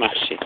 marché.